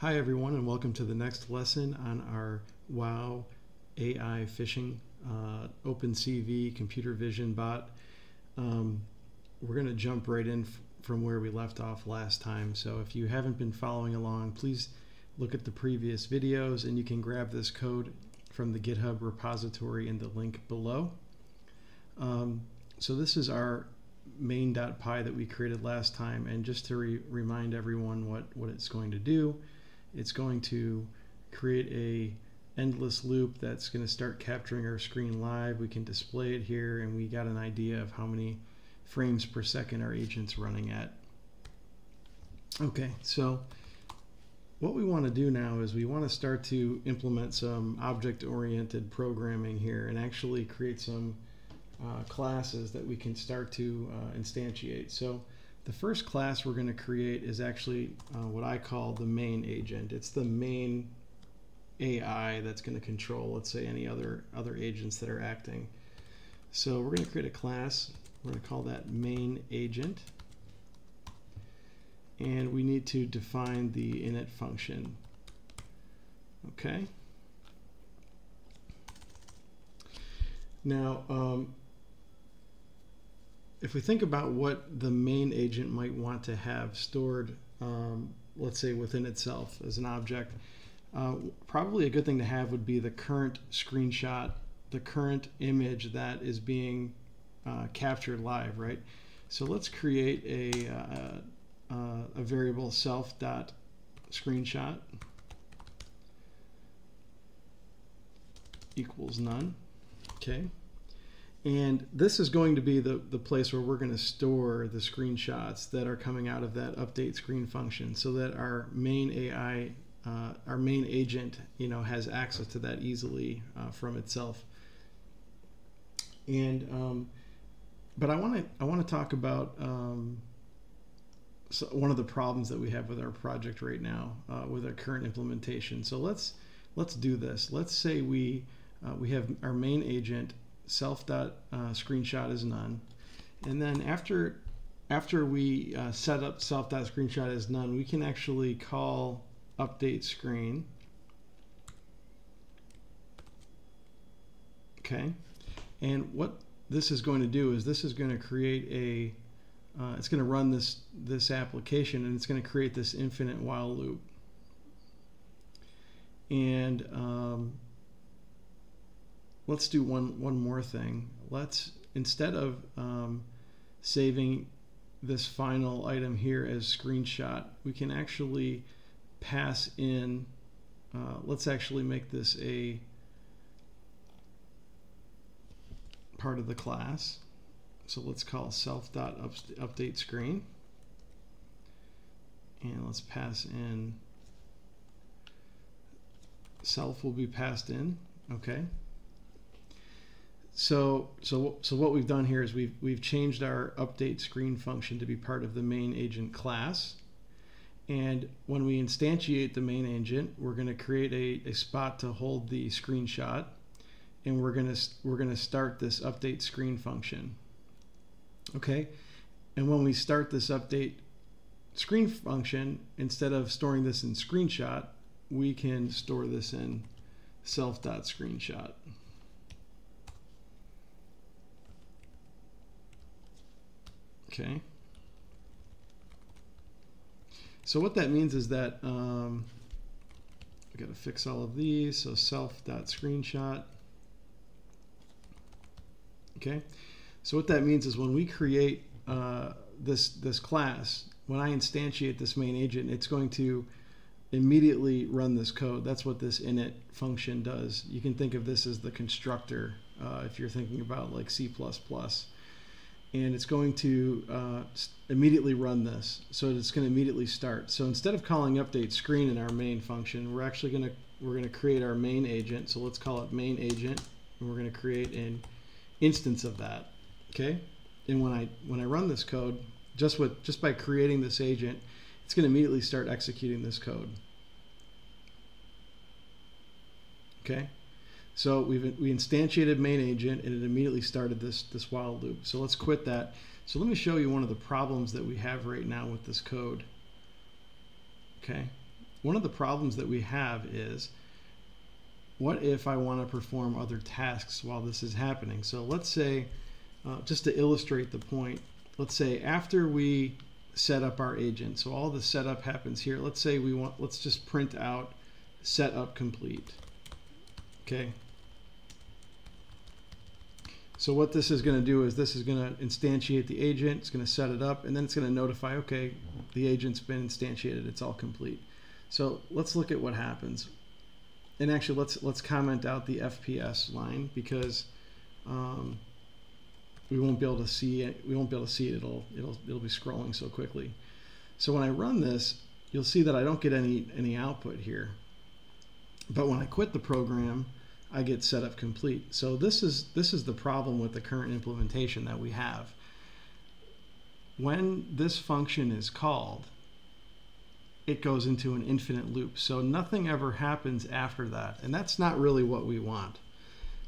Hi everyone and welcome to the next lesson on our WOW AI fishing uh, OpenCV computer vision bot. Um, we're going to jump right in from where we left off last time. So if you haven't been following along, please look at the previous videos and you can grab this code from the GitHub repository in the link below. Um, so this is our main.py that we created last time and just to re remind everyone what, what it's going to do, it's going to create a endless loop that's going to start capturing our screen live. We can display it here and we got an idea of how many frames per second our agent's running at. Okay, so what we want to do now is we want to start to implement some object-oriented programming here and actually create some uh, classes that we can start to uh, instantiate. So the first class we're going to create is actually uh, what I call the main agent. It's the main AI that's going to control, let's say, any other other agents that are acting. So we're going to create a class. We're going to call that main agent. And we need to define the init function. Okay. Now, um, if we think about what the main agent might want to have stored, um, let's say within itself as an object, uh, probably a good thing to have would be the current screenshot, the current image that is being uh, captured live, right? So let's create a, uh, uh a variable self dot screenshot equals none. Okay. And this is going to be the, the place where we're going to store the screenshots that are coming out of that update screen function so that our main AI, uh, our main agent, you know, has access to that easily uh, from itself. And, um, but I want to, I want to talk about um, so one of the problems that we have with our project right now uh, with our current implementation. So let's, let's do this. Let's say we, uh, we have our main agent self dot uh, screenshot is none. And then after after we uh, set up self dot screenshot as none, we can actually call update screen. Okay, and what this is going to do is this is going to create a uh, it's going to run this this application and it's going to create this infinite while loop. And um, let's do one one more thing. Let's instead of um, saving this final item here as screenshot, we can actually pass in. Uh, let's actually make this a part of the class. So let's call self.update screen. And let's pass in self will be passed in. Okay. So, so, so what we've done here is we've, we've changed our update screen function to be part of the main agent class. And when we instantiate the main agent, we're going to create a, a spot to hold the screenshot. And we're going to, we're going to start this update screen function. Okay. And when we start this update screen function, instead of storing this in screenshot, we can store this in self.screenshot. Okay. So what that means is that um, we got to fix all of these. So self dot screenshot. Okay. So what that means is when we create uh, this this class, when I instantiate this main agent, it's going to immediately run this code. That's what this init function does. You can think of this as the constructor uh, if you're thinking about like C++ and it's going to uh, immediately run this. So it's going to immediately start. So instead of calling update screen in our main function, we're actually going to we're going to create our main agent. So let's call it main agent, and we're going to create an instance of that. Okay, and when I when I run this code, just with just by creating this agent, it's going to immediately start executing this code. Okay. So we've, we instantiated main agent and it immediately started this, this while loop. So let's quit that. So let me show you one of the problems that we have right now with this code. Okay. one of the problems that we have is what if I want to perform other tasks while this is happening? So let's say, uh, just to illustrate the point, let's say after we set up our agent, so all the setup happens here. Let's say we want, let's just print out setup complete. Okay. So what this is going to do is this is going to instantiate the agent, it's going to set it up, and then it's going to notify, okay, the agent's been instantiated, it's all complete. So let's look at what happens. And actually, let's let's comment out the FPS line because um, we won't be able to see it. We won't be able to see it. It'll it'll it'll be scrolling so quickly. So when I run this, you'll see that I don't get any any output here. But when I quit the program, I get setup complete. So this is this is the problem with the current implementation that we have. When this function is called, it goes into an infinite loop. So nothing ever happens after that. And that's not really what we want.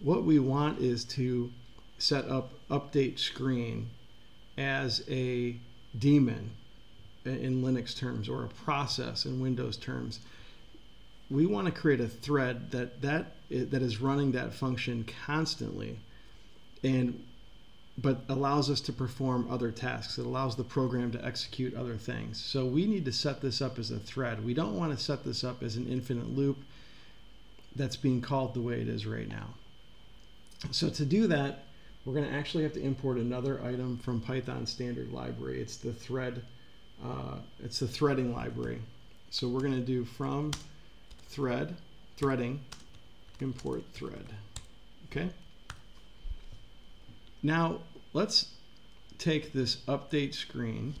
What we want is to set up update screen as a daemon in Linux terms or a process in Windows terms. We want to create a thread that that that is running that function constantly and but allows us to perform other tasks. It allows the program to execute other things. So we need to set this up as a thread. We don't want to set this up as an infinite loop that's being called the way it is right now. So to do that, we're going to actually have to import another item from Python standard library. It's the thread, uh, it's the threading library. So we're going to do from thread, threading, import thread. Okay. Now let's take this update screen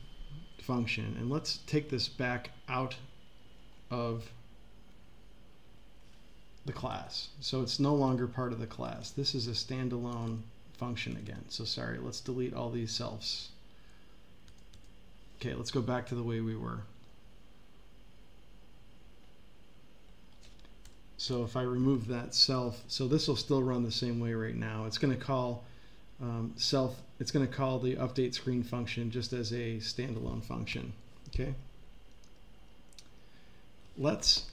function and let's take this back out of the class. So it's no longer part of the class. This is a standalone function again. So sorry, let's delete all these selves. Okay, let's go back to the way we were. So if I remove that self, so this will still run the same way right now. It's going to call um, self, it's going to call the update screen function just as a standalone function. Okay. Let's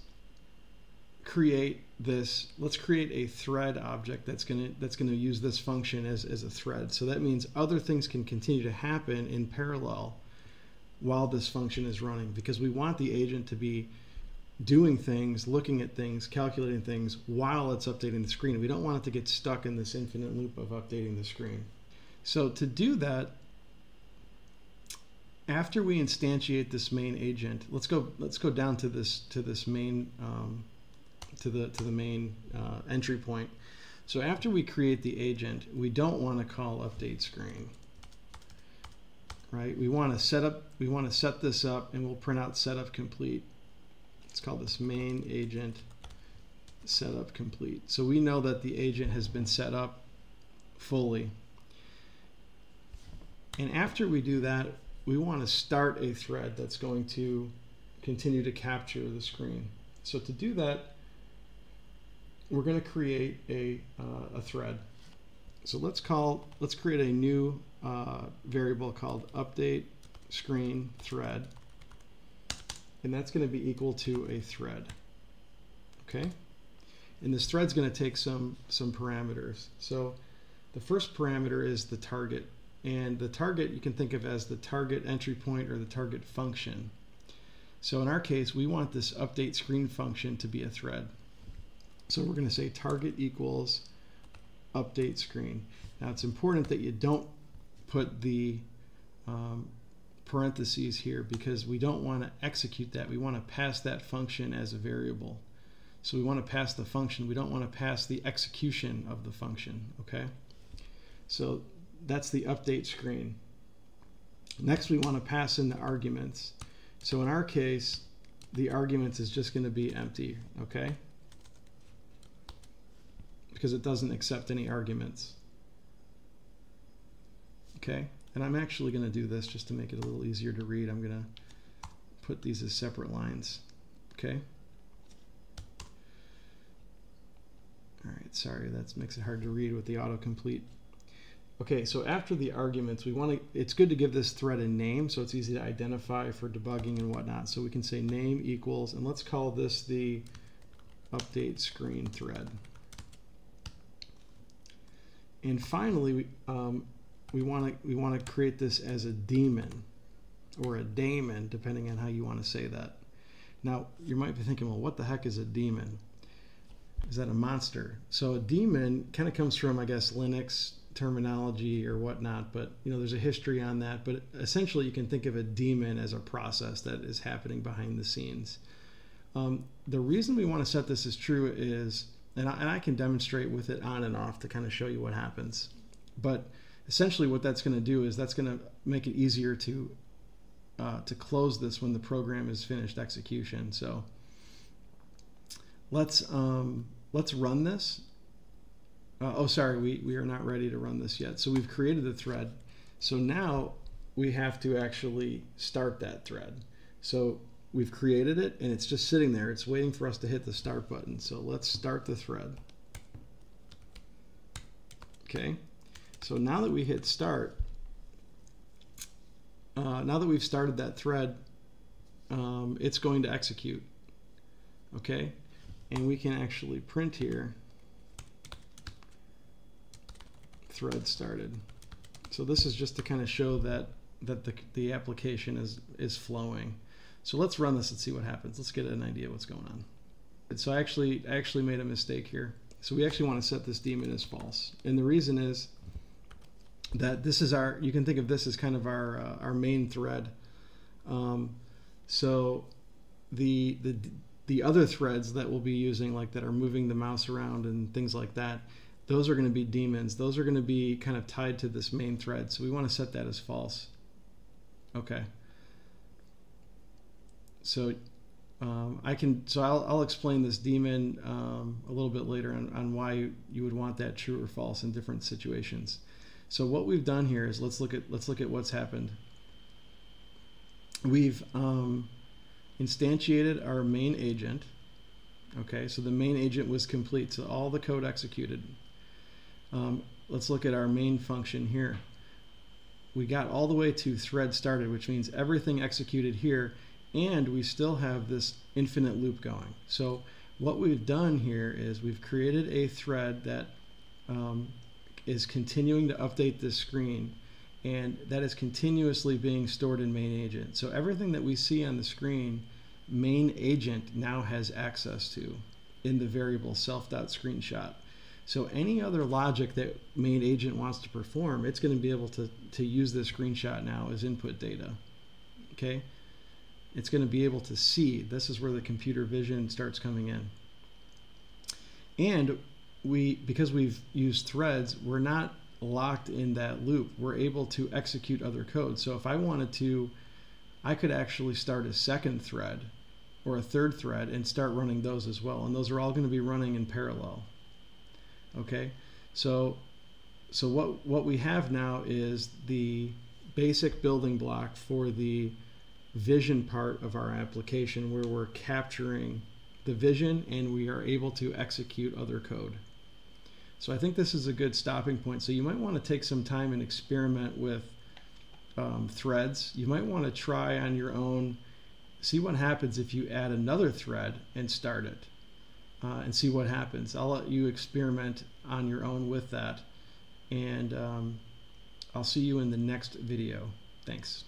create this, let's create a thread object that's going to, that's going to use this function as, as a thread. So that means other things can continue to happen in parallel while this function is running because we want the agent to be doing things, looking at things, calculating things while it's updating the screen. We don't want it to get stuck in this infinite loop of updating the screen. So to do that, after we instantiate this main agent, let's go let's go down to this to this main um, to the to the main uh, entry point. So after we create the agent, we don't want to call update screen. Right? We want to set up we want to set this up and we'll print out setup complete. Let's call this main agent setup complete. So we know that the agent has been set up fully. And after we do that, we want to start a thread that's going to continue to capture the screen. So to do that, we're going to create a, uh, a thread. So let's call, let's create a new uh, variable called update screen thread and that's going to be equal to a thread. Okay? And this thread's going to take some, some parameters. So the first parameter is the target. And the target you can think of as the target entry point or the target function. So in our case, we want this update screen function to be a thread. So we're going to say target equals update screen. Now it's important that you don't put the um, parentheses here because we don't want to execute that. We want to pass that function as a variable. So we want to pass the function. We don't want to pass the execution of the function, okay? So that's the update screen. Next, we want to pass in the arguments. So in our case, the arguments is just going to be empty, okay? Because it doesn't accept any arguments. Okay? And I'm actually going to do this just to make it a little easier to read. I'm going to put these as separate lines. Okay. All right, sorry, that makes it hard to read with the autocomplete. Okay, so after the arguments, we want to, it's good to give this thread a name so it's easy to identify for debugging and whatnot. So we can say name equals, and let's call this the update screen thread. And finally, we, um, we want to we want to create this as a daemon or a daemon, depending on how you want to say that. Now, you might be thinking, well, what the heck is a daemon? Is that a monster? So a daemon kind of comes from, I guess, Linux terminology or whatnot, but you know, there's a history on that. But essentially, you can think of a daemon as a process that is happening behind the scenes. Um, the reason we want to set this as true is, and I, and I can demonstrate with it on and off to kind of show you what happens. But essentially, what that's going to do is that's going to make it easier to uh, to close this when the program is finished execution. So let's um, let's run this. Uh, oh, sorry, we, we are not ready to run this yet. So we've created the thread. So now we have to actually start that thread. So we've created it and it's just sitting there. It's waiting for us to hit the start button. So let's start the thread. Okay. So now that we hit start, uh, now that we've started that thread, um, it's going to execute. Okay, and we can actually print here thread started. So this is just to kind of show that that the, the application is is flowing. So let's run this and see what happens. Let's get an idea what's going on. So I actually I actually made a mistake here. So we actually want to set this daemon as false. And the reason is that this is our, you can think of this as kind of our, uh, our main thread. Um, so the, the, the other threads that we'll be using, like that are moving the mouse around and things like that, those are going to be daemons. Those are going to be kind of tied to this main thread. So we want to set that as false. Okay. So um, I can, so I'll, I'll explain this daemon um, a little bit later on, on why you would want that true or false in different situations. So what we've done here is let's look at let's look at what's happened. We've um, instantiated our main agent. Okay, so the main agent was complete, so all the code executed. Um, let's look at our main function here. We got all the way to thread started, which means everything executed here, and we still have this infinite loop going. So what we've done here is we've created a thread that um, is continuing to update this screen and that is continuously being stored in main agent. So everything that we see on the screen, main agent now has access to in the variable self.screenshot. So any other logic that main agent wants to perform, it's going to be able to, to use this screenshot now as input data. Okay? It's going to be able to see. This is where the computer vision starts coming in. And we because we've used threads, we're not locked in that loop. We're able to execute other code. So if I wanted to, I could actually start a second thread or a third thread and start running those as well. And those are all going to be running in parallel. Okay, so so what what we have now is the basic building block for the vision part of our application where we're capturing the vision and we are able to execute other code. So I think this is a good stopping point. So you might want to take some time and experiment with um, threads. You might want to try on your own, see what happens if you add another thread and start it uh, and see what happens. I'll let you experiment on your own with that. And um, I'll see you in the next video. Thanks.